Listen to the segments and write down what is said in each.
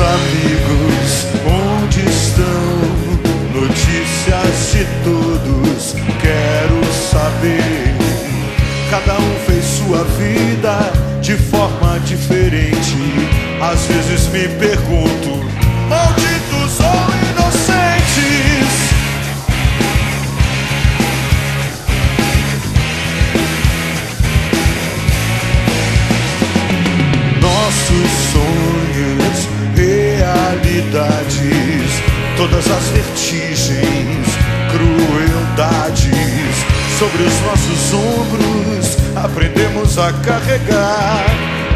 amigos, onde estão? Notícias de todos, quero saber. Cada um fez sua vida de forma diferente. Às vezes me pergunto, malditos ou inocentes? Nossos todas as vertigens, crueldades. Sobre os nossos ombros aprendemos a carregar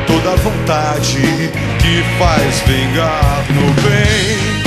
toda a vontade que faz vingar no bem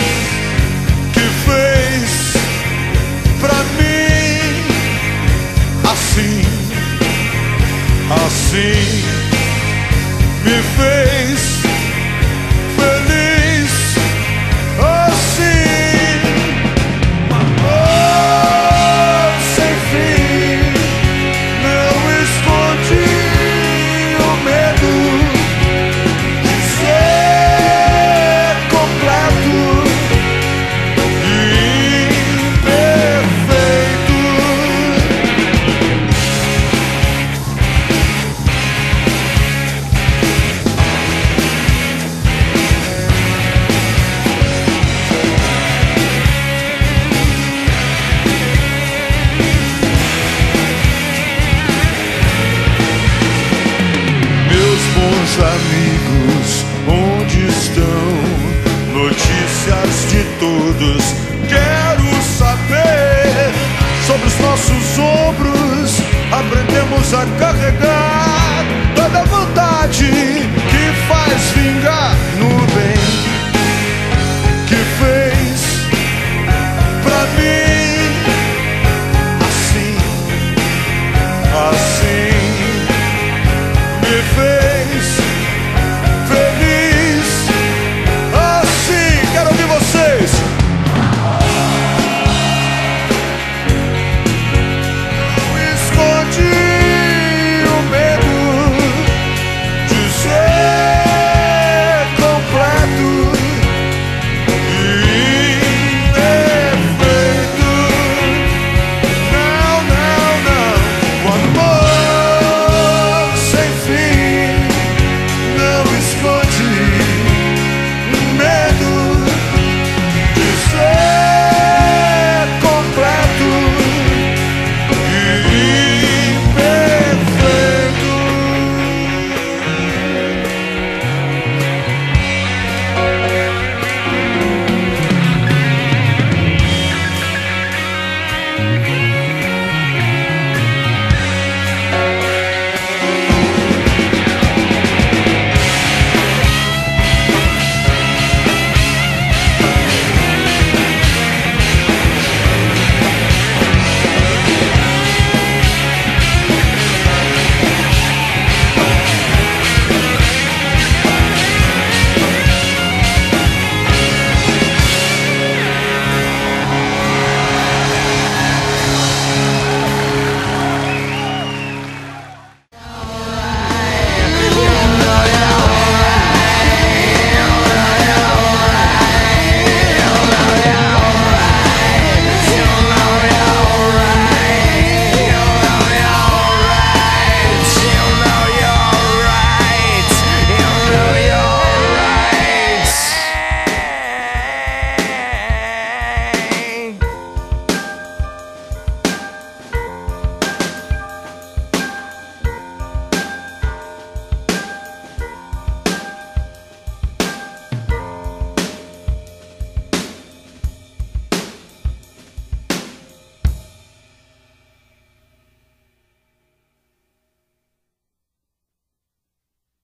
aprendemos a carregar toda a vontade